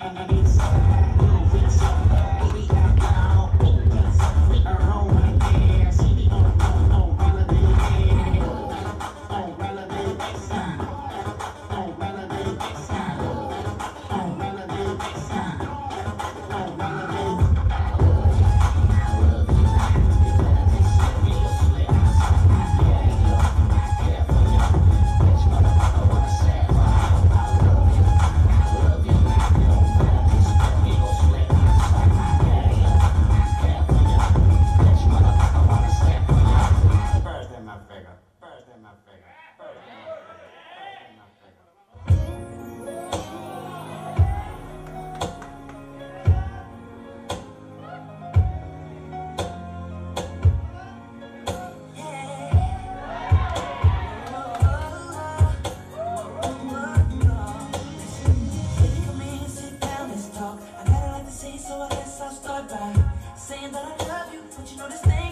and goodbye. Saying that I love you, but you know this thing.